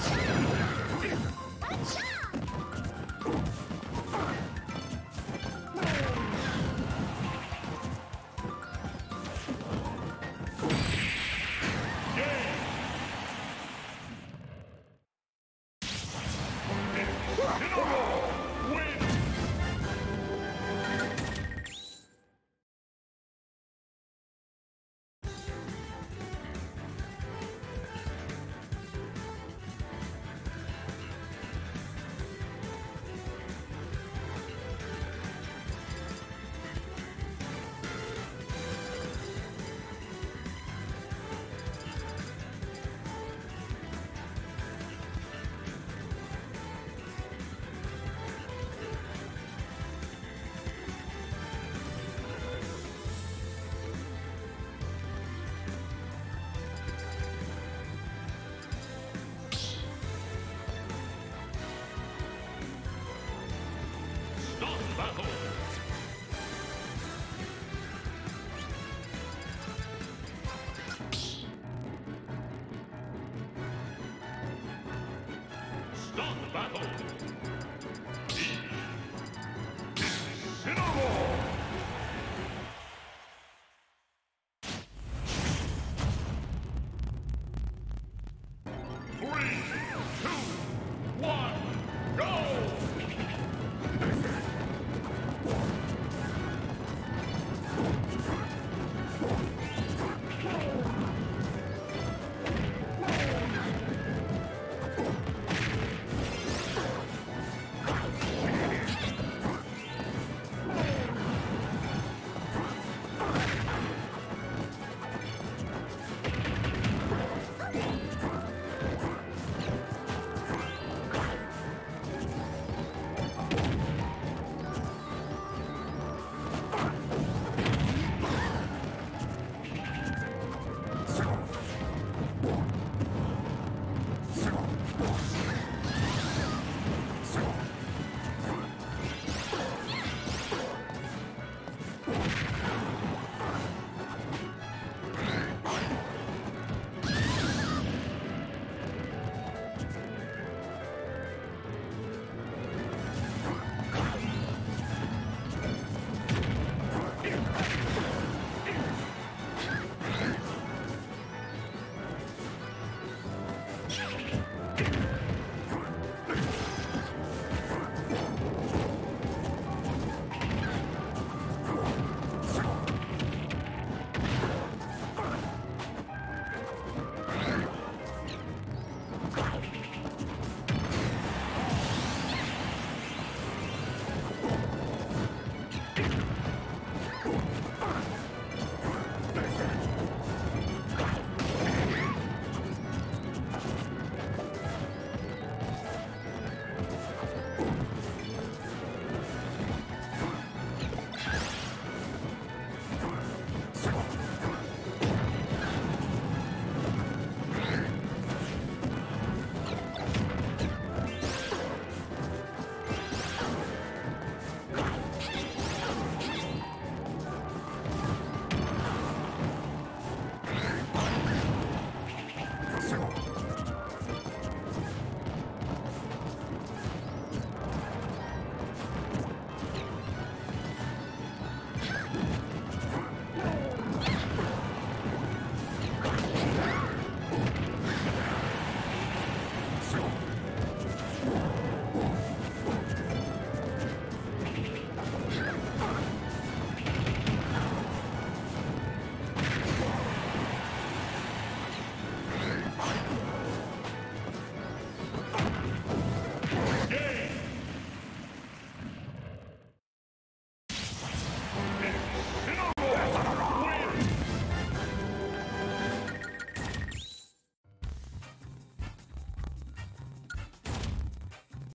Thanks. on the battle.